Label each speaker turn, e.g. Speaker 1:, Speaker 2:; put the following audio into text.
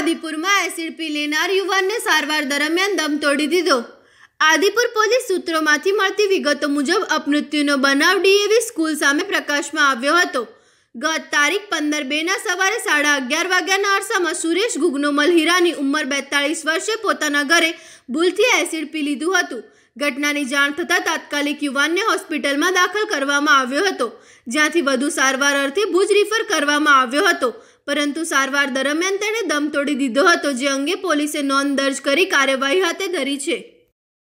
Speaker 1: આદિપુરમાં acid પી લેનાર યુવાનને સારવાર દરમિયાન દમ તોડી દીધો. આદિપુર પોલીસ સૂત્રોમાંથી મળતી વિગતો મુજબ અપમૃત્યુનો બનાવ ડીએવી સ્કૂલ સામે પ્રકાશમાં આવ્યો હતો. ગત તારીખ પંદર બેના સવારે સાડા અગિયાર વાગ્યાના અરસામાં સુરેશ ગુગનોમલ હીરાની ઉંમર બેતાળીસ વર્ષે પોતાના ઘરે ભૂલથી એસિડ પી લીધું હતું. ઘટનાની જાણ થતાં તાત્કાલિક યુવાનને હોસ્પિટલમાં દાખલ કરવામાં આવ્યો હતો, જ્યાંથી વધુ સારવાર અર્થે ભુજ રિફર કરવામાં આવ્યો હતો. પરંતુ સારવાર દરમિયાન તેણે દમ તોડી દીધો હતો, જે અંગે પોલીસે નોંધ દર્જ કરી કાર્યવાહી હાથે ધરી છે.